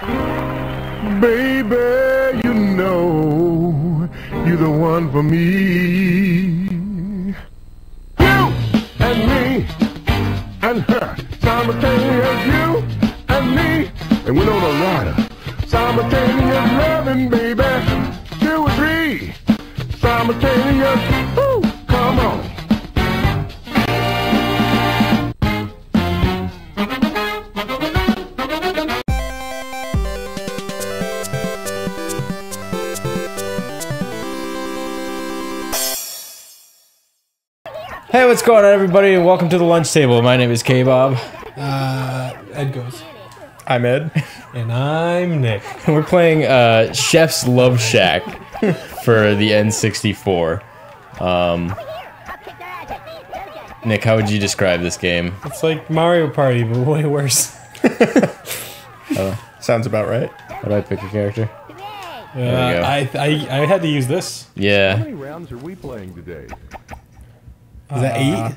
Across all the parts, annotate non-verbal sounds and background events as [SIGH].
Baby, you know you're the one for me. You and me and her, simultaneous you and me, and we know the rider. Simultaneous loving, baby. Two or three, simultaneous. Going on, everybody, and welcome to the lunch table. My name is Kbob. Uh, Ed goes. I'm Ed. And I'm Nick. and [LAUGHS] We're playing uh, Chef's Luv Shack for the N64. Um, Nick, how would you describe this game? It's like Mario Party, but way worse. [LAUGHS] Sounds about right. How do I pick a character? Uh, we go. I, I I had to use this. Yeah. How many rounds are we playing today? Is that eight?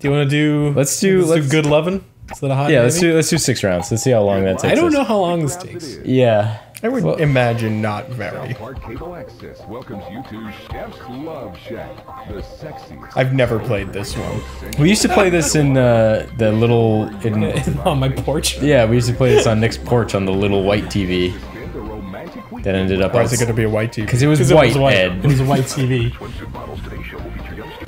Do you want to do? Let's do- let's- do good loving. Is that a hot? Yeah, let's do let's do six rounds. Let's see how long that takes. I don't us. know how long this takes. Yeah. I would Well- imagine not very. Park Cable Access welcomes you to Chef's Luv Shack, the sexiest. I've never played this one. We used to play this in uh, the little in [LAUGHS] on my porch. yeah, we used to play this on Nick's porch on the little white TV Spend a romantic week. that ended up Why is it going to be a white TV? because it was Because it white, was white. Ed. It was a white TV.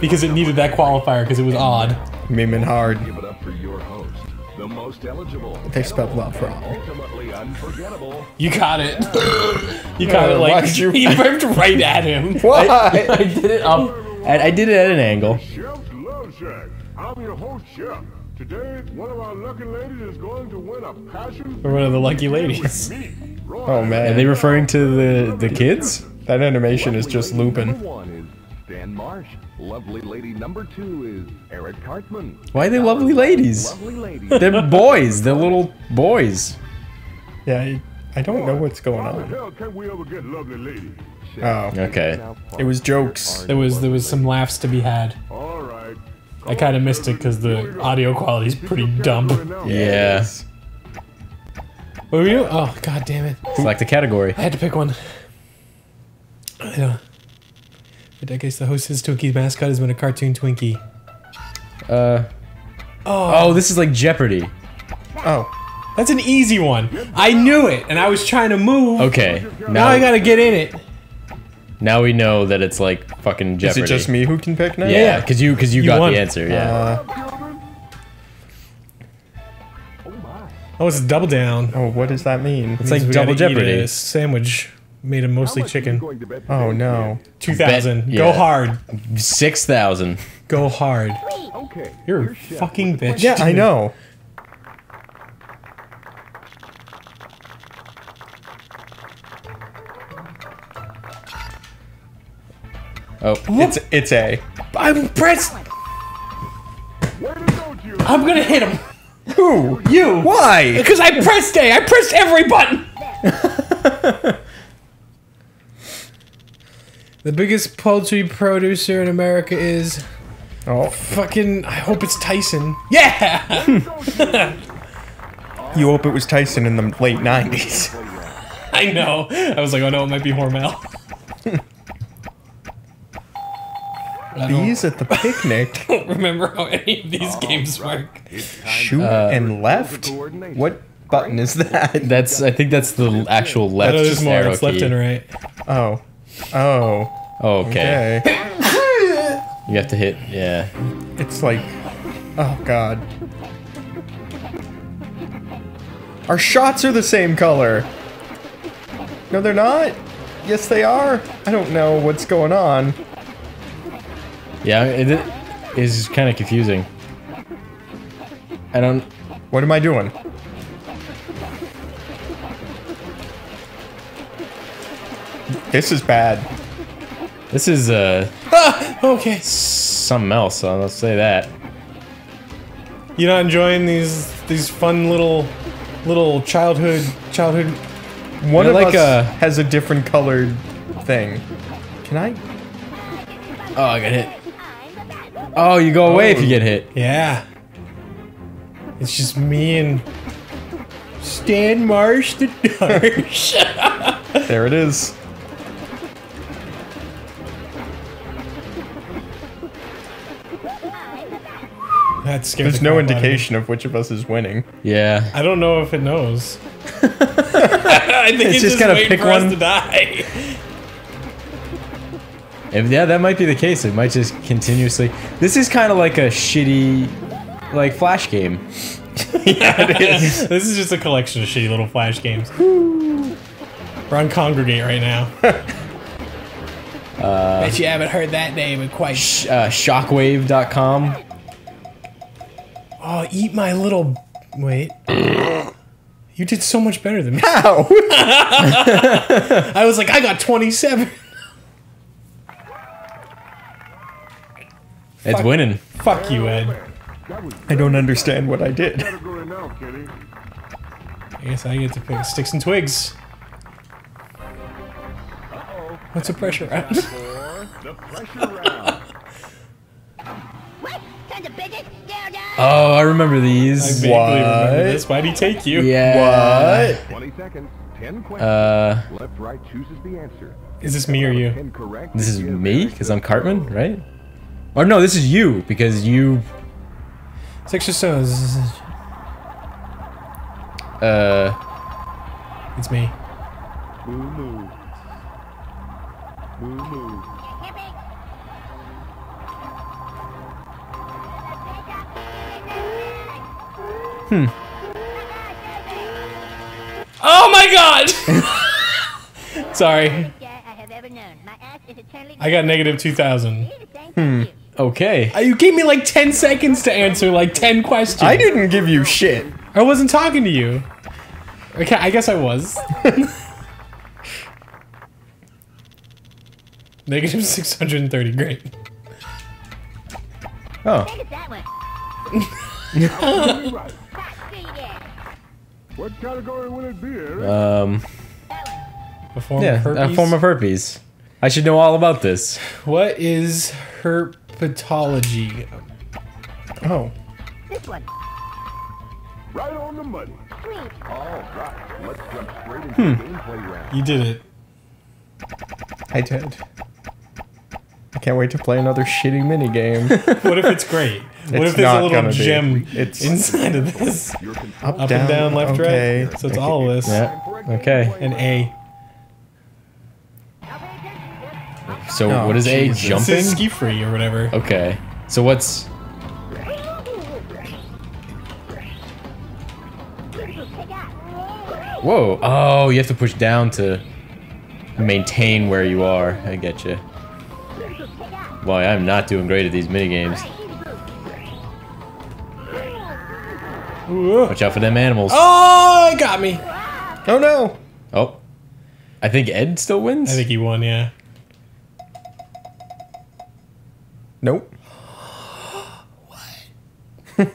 Because it needed that qualifier because it was odd. Meme hard. Give it up for your host, the most eligible, They spelled love wrong. ultimately unforgettable. You got it. [LAUGHS] You got it like why'd you- [LAUGHS] you ripped right at him. [LAUGHS] Why? I did it up. I, I did it at an angle. Chef's Luv Shack. I'm your host, Chef. Today, one of our lucky ladies is going to win a passion. Or one of the lucky ladies. Oh, Roy. Oh Are they referring to the the kids? that animation is just Number looping. One is Stan Marsh. Lovely lady number two is Eric Cartman. Why are they lovely ladies? Lovely lady. They're boys. They're little boys. Yeah, I, I don't know what's going on. Oh, can we ever get lovely lady? Oh, Okay. it was jokes. There was there was some laughs to be had. All right. I kind of missed it because the audio quality is pretty dumb. Yeah. What were you? Oh god damn it! Select a category. I had to pick one. I know. For decades, the hostess Twinkie mascot has been a cartoon Twinkie. Uh. Oh, Oh, this is like Jeopardy. Oh, That's an easy one. I knew it, and I was trying to move. Okay. Now Now I gotta get in it. now we know that it's like fucking Jeopardy. is it just me who can pick now? Yeah, because you because you, You got won. the answer. Yeah. Uh, Oh, it's a double down. oh, what does that mean? it's like Double Jeopardy. sandwich made of mostly chicken. Oh no. Two thousand. Bet- Go hard. Six thousand. Go hard. Okay. You're a fucking bitch. Yeah, I know. Oh, It's it's A. I'm pressed. Way to go, Julie. I'm gonna hit him. Who? You. Why? Because I pressed A. I pressed every button. [LAUGHS] the biggest poultry producer in America is Oh, fucking. I hope it's Tyson. Yeah. [LAUGHS] you hope it was Tyson in the late '90s. I know. I was like, oh no, it might be Hormel. I don't Bees at the picnic. [LAUGHS] I don't remember how any of these games work. Shoot and left. What button is that? that's I think that's the actual left No, there's more. arrow It's left and right. Oh. Oh. Oh, okay. Okay. You have to hit. Yeah. It's like, oh god. Our shots are the same color. No, they're not. Yes, they are. I don't know what's going on. Yeah. It, it is kind of confusing. I don't. What am I doing? This is bad. This is uh [LAUGHS] Okay. something else. So let's say that. You not enjoying these these fun little little childhood childhood One They're of like us a- has a different colored thing. Can I? Oh, I got hit. Oh, you go away if you get hit. Yeah. It's just me and Stan Marsh the Darsh. [LAUGHS] There it is. That scared There's the no crap of indication of which of us is winning. Yeah. I don't know if it knows. [LAUGHS] [LAUGHS] I think it's, just just, gotta waiting pick for us one. to die. If, yeah, that might be the case. It might just continuously. This is kind of like a shitty, like flash game. [LAUGHS] yeah, it is. this is just a collection of shitty little flash games. We're on Kongregate right now. uh, Bet you haven't heard that name in quite. Sh- uh, shockwave.com. Oh, eat my little. Wait. You did so much better than me. [LAUGHS] Ow! [LAUGHS] I was like, I got 27. It's winning. Fuck you, Ed. I don't understand what I did. category now, Kenny. I guess I get to pick sticks and twigs. What's a pressure [LAUGHS] round? For the pressure round. What? Send the bitches down, down. Oh, I remember I these. vaguely remember this. Why'd he take you? Yeah. What? 20 seconds, 10 questions. Uh, Left, right chooses the answer. Is this me or you? correct. this is me because I'm Cartman, right? Or no, this is you because you. Styx or stones. Uh, It's me. Moo moo. Moo moo. Oh my god! [LAUGHS] Sorry. I have ever known. My ass is eternally. I got negative 2,000. Thank you. okay. Uh, You gave me like 10 seconds to answer like 10 questions. I didn't give you shit. I wasn't talking to you. Okay, I guess I was. [LAUGHS] Negative 630, great. Oh, [LAUGHS] Think it's that one. You're right. Fuck, screw you there. What category would it be, um, A form yeah, of herpes. a form of herpes. I should know all about this. what is herpetology? Oh. This one. right on the money. Sweet. All right. Let's jump straight into Hmm. the gameplay round. You did it. I did. Can't wait to play another shitty mini game. [LAUGHS] What if it's great? What It's if there's not a little be. gem It's- inside of this? Up, and down, left, okay. right. So it's all of this. Yeah. Okay. And A. So Oh, what is a Jesus. This jumping? is SkiFree or whatever. Okay. So what's Whoa. Oh, you have to push down to maintain where you are. I get you. Boy, I'm not doing great at these mini games. Watch out for them animals. Oh, it got me. Oh no! Oh. I think Ed still wins. I think he won, yeah. Nope. [GASPS] What?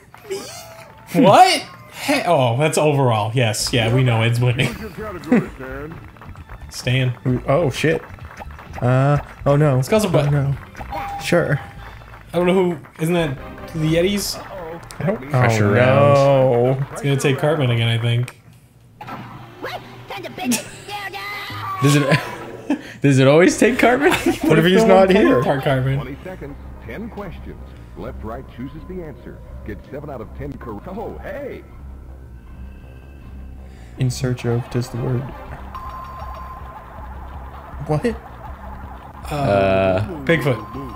what? [LAUGHS] Hey, oh, that's overall. Yes, yeah, we know Ed's winning. Stan. Stan. Oh shit. Uh. Oh no. Let's go. Oh, no. Sure. I don't know who. Isn't that the Yetis? I don't oh, round. No. It's gonna take Cartman again, I think. What? Send the bitches down, down. Does it [LAUGHS] Does it always take Cartman? [LAUGHS] What if he's not here? Part Cartman. 20 seconds, 10 questions. Left, right chooses the answer. Get 7 out of 10 correct. Oh, hey! In search of does the word. What? uh, Bigfoot.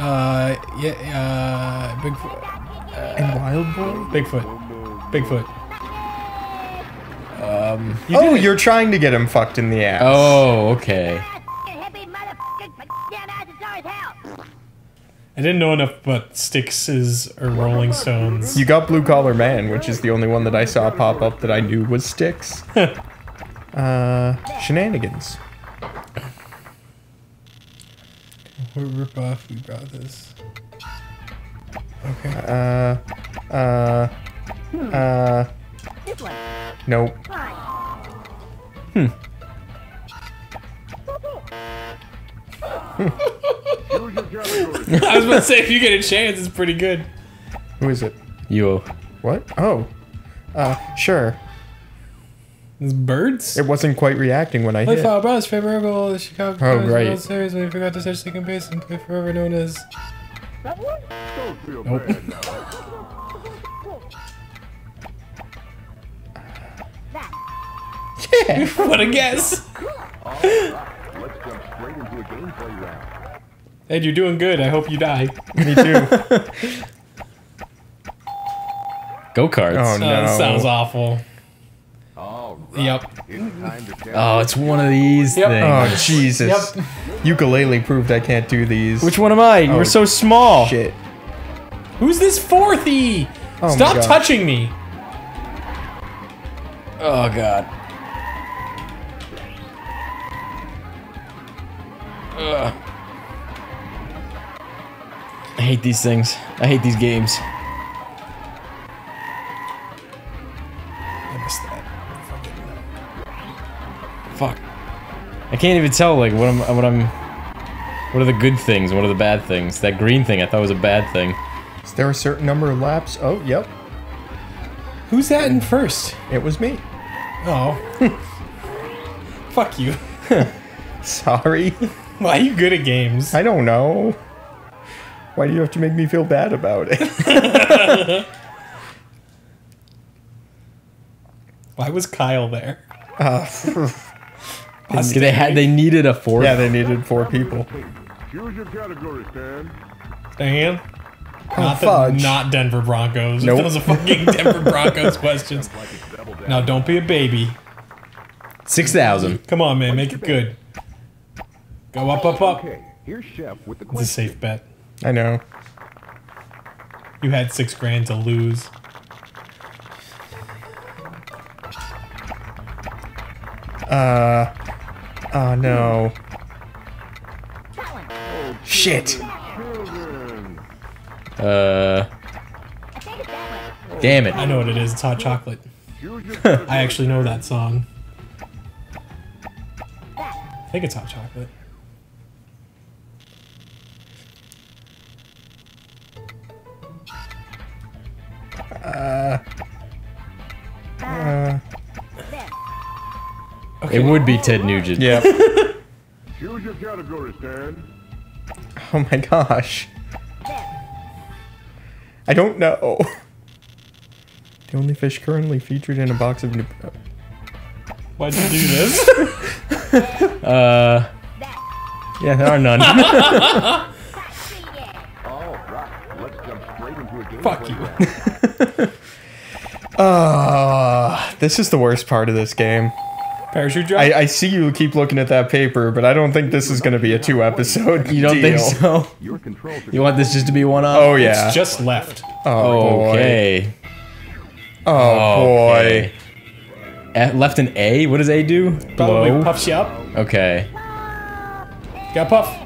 Uh, yeah, uh, Bigfoot. And Wild Boy? Bigfoot. Bigfoot. um. You oh, you're trying to get him fucked in the ass. Oh, okay. Happy motherfuckers, my damn ass is always hell. I didn't know enough about Styx's or Rolling Stones. You got Blue Collar Man, which is the only one that I saw pop up that I knew was Styx. [LAUGHS] uh, shenanigans. What rip off we brought this. Okay. Uh, uh, uh, nope. Choose your category. I was about to say, if you get a chance, it's pretty good. Who is it? You. What? Oh. Uh, sure. It's birds. It wasn't quite reacting when I Play hit. Flower Bros. Favorable the Chicago Oh, Cubs right. World Series when he forgot to touch second base and play forever known as. Don't feel Nope. bad now. Yeah. [LAUGHS] what a guess! Let's jump straight into a gameplay round. Ed, you're doing good. I hope you die. [LAUGHS] Me too. [LAUGHS] Go karts. Oh, Oh, no. that sounds awful. All right. Yep. It's time to test Oh, it's one of these Yep. Oh. Jesus. Yep. Ukulele proved I can't do these. Which one am I? Oh, You're so small. Shit. Who's this fourthy? Oh Stop touching me. Oh god. Ugh. I hate these things. I hate these games. I can't even tell like what I'm what I'm what are the good things, what are the bad things? That green thing I thought was a bad thing. Is there a certain number of laps? Oh, yep. Who's that in first? It was me. Oh. [LAUGHS] Fuck you. [LAUGHS] Sorry. [LAUGHS] Why are you good at games? I don't know. Why do you have to make me feel bad about it? Why was Kyle there? Uh, Did they had they needed a fourth? yeah, they needed four people. Choose your category, Stan. Diane? Not, the, not Denver Broncos. Nope. Those are fucking [LAUGHS] Denver Broncos questions. Now, don't be a baby. Six thousand. Come on, man. Make it good. Go up, up, up. Okay, here's Chef with the It's a safe bet. I know. You had six grand to lose. Uh. Oh no. Talent. Shit. Uh I think it's that way. damn it. I know what it is. It's hot chocolate. Choose your category. I actually know that song. I think it's hot chocolate. Uh, It would be Ted Nugent. yeah. [LAUGHS] Choose your category, Stan. Oh my gosh. I don't know. The only fish currently featured in a box of. Why'd you do this? [LAUGHS] Uh Yeah, there are none. [LAUGHS] All right, let's jump straight into a gameplay Fuck you. round. Ah, this is the worst part of this game. Parachute drop? I, I see you keep looking at that paper, but I don't think this is going to be a two episode. You don't think so? You want this just to be one off? Oh yeah. It's just left. oh boy. Oh boy. Okay. Left an A? What does A do? Probably Blow? puffs you up. Okay. Got puff.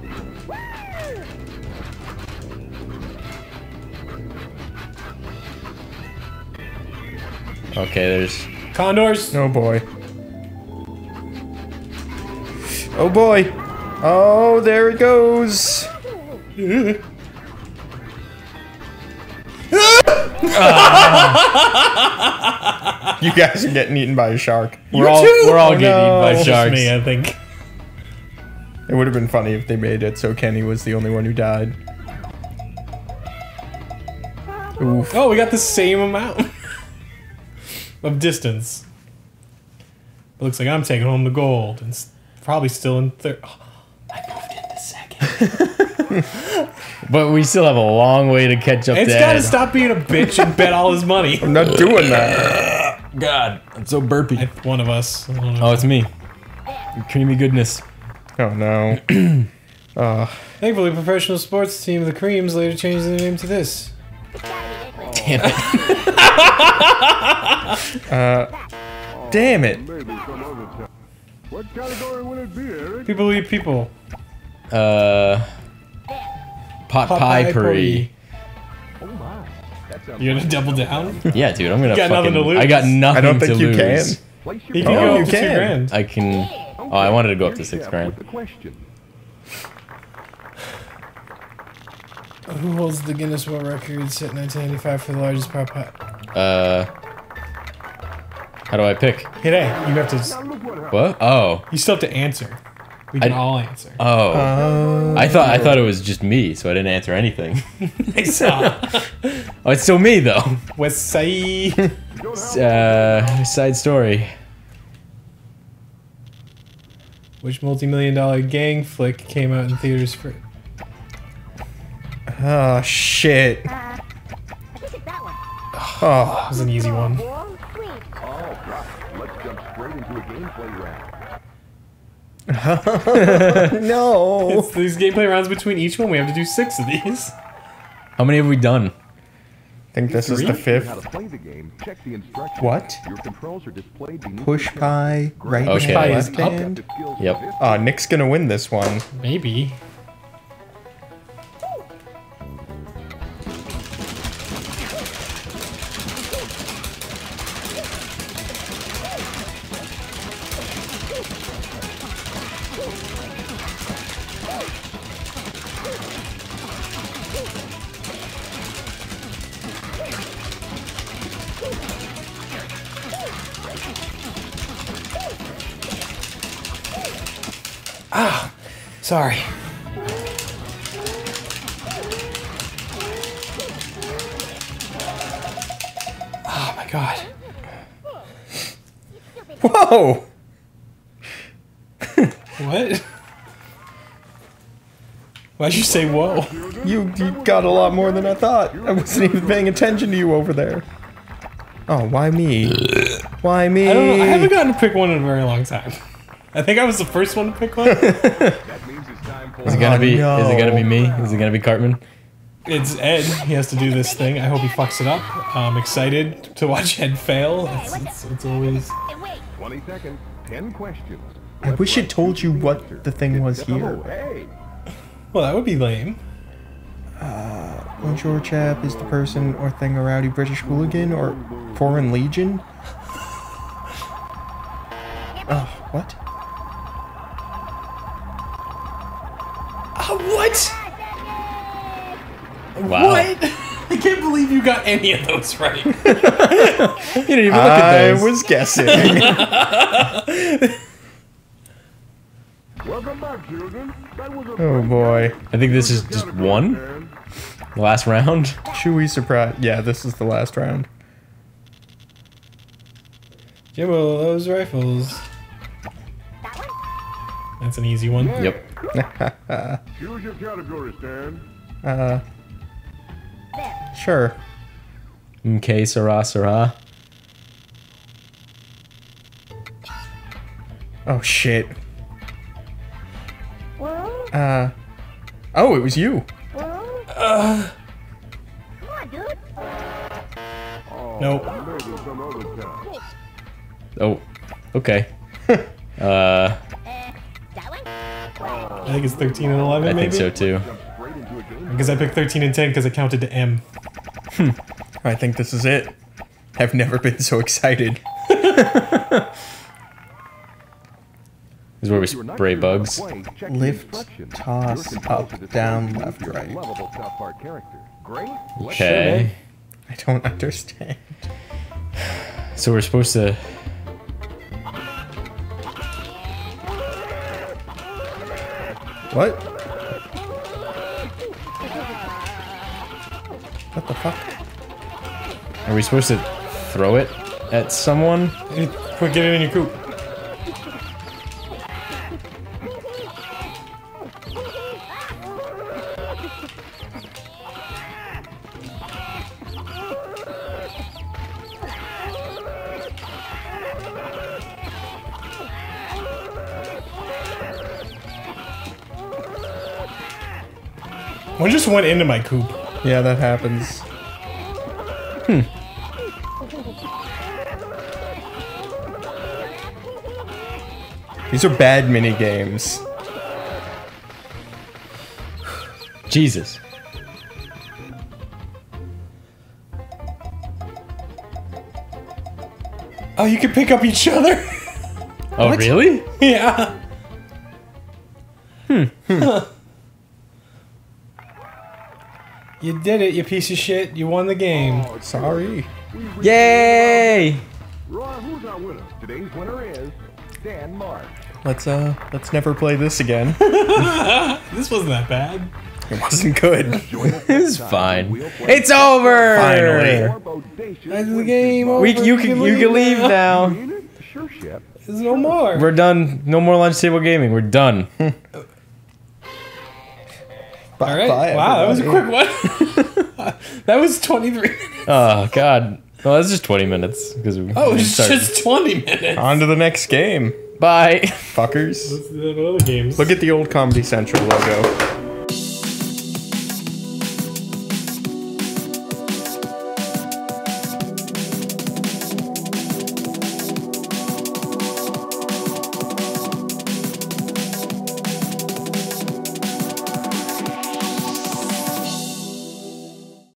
Okay, there's Condors. Oh boy. Oh boy. Oh, there it goes. [LAUGHS] you guys are getting eaten by a shark. we're all we're all Oh, getting no. eaten by Just sharks. me, I think. It would have been funny if they made it so Kenny was the only one who died. Oof. Oh, we got the same amount [LAUGHS] of distance. It looks like I'm taking home the gold. And s- probably still in third. [GASPS] I moved into second. [LAUGHS] But we still have a long way to catch up It's gotta stop being a bitch and bet all his money. I'm not doing that. [LAUGHS] God, I'm so burpy. It's one of us. I don't know. Oh, it's me. Creamy goodness. Oh no. [CLEARS THROAT] uh, Thankfully, professional sports team, the Creams, later changed their name to this. Damn it. [LAUGHS] damn it. What category would it be, Eric? People eat people. Uh, pot, Pot pie pie puri. Oh my. That You're gonna double down? Yeah, dude, I'm gonna got fucking. nothing to lose. I got nothing I don't think to you lose. can. Place He your can Oh, go you up to two grand. I can. Oh, I wanted to go up to six grand. With the question. Who holds the Guinness World Record set 1995 for the largest pot pie? Uh, How do I pick? Hit A. You have to. s- Now look what Oh. You still have to answer. We can I- all answer. Oh. Uh, I thought I thought it was just me, so I didn't answer anything. [LAUGHS] Nice job. Oh, it's still me though. West Side. Uh, side story. Which multi-million dollar gang flick came out in theaters for? oh shit. I think it's that one. Oh, That was an easy one. Wall Street. All right, let's jump straight into a gameplay round. [LAUGHS] no. It's these gameplay rounds between each one. We have to do six of these. How many have we done? I think this is the Three? How fifth. to play the game, check the. What? Your controls are displayed Push the pie, right Push hand, pie is left up. hand. Yep. of this Oh, Nick's gonna win this one. Maybe. Sorry. Oh my god. Whoa! [LAUGHS] What? Why'd you say whoa? You, you got a lot more than I thought. I wasn't even paying attention to you over there. Oh, why me? Why me? I don't. I haven't gotten to pick one in a very long time. I think I was the first one to pick one. [LAUGHS] That means it's time for Is it gonna Oh, be? no. Is it gonna be me? Is it gonna be Cartman? It's Ed. He has to do this thing. I hope he fucks it up. I'm excited to watch Ed fail. It's, it's, it's always. Hey, 20 seconds, 10 questions. I wish it told you what the thing was here. hey! Well, that would be lame. Uh, Bonjour chap is the person or thing a rowdy British hooligan or foreign legion? [LAUGHS] Oh, what? Wow. What? [LAUGHS] I can't believe you got any of those right. [LAUGHS] You [LAUGHS] didn't even look I at those. I was guessing. Welcome back, children. That was a oh boy. I think this is just one. The last round. Chewy surprise. Yeah, this is the last round. Jimbo, those rifles. That one? That's an easy one. Yep. Choose your category, Stan. Uh, There. Sure. Okay, Sarah, Sarah. Oh shit. Whoa. Uh. Oh, it was you. Whoa. Come on, dude. Nope. Maybe some other time. Oh. Okay. [LAUGHS] uh, Uh, that one? I think it's 13 and 11, I maybe? think so too. Jump straight into a game. Because I picked 13 and 10 because I counted to M. Hmm. I think this is it. I've never been so excited. [LAUGHS] This is where we If you spray sure how to bugs. play, check the Lift, toss, up, down, left, right. lovable South Park character. Great. Okay. I don't understand. So we're supposed to. What? What the fuck? Are we supposed to throw it at someone? Quick, get it in your coop. One just went into my coop. Yeah, that happens. Hmm. These are bad mini games. Jesus. Oh, you can pick up each other? Oh, [LAUGHS] really? yeah. Hmm. You did it, you piece of shit. You won the game. Sorry. Yay! Roy, who's our winner? Today's winner is Dan Mark. Let's uh, let's never play this again. [LAUGHS] This wasn't that bad. It wasn't good. It's [LAUGHS] fine. It's over. Finally. More bodacious That's the game involved. We, over. you can you can leave now. Sure, Shep. There's no more. We're done. No more lunch table gaming. We're done. [LAUGHS] All right. Bye, wow, that was a quick one. [LAUGHS] that was 23 minutes. Oh God. Well, that's just 20 minutes because we. Oh, it's started. just 20 minutes. On to the next game, Bye. fuckers. Let's do that in other games. Look at the old Comedy Central logo.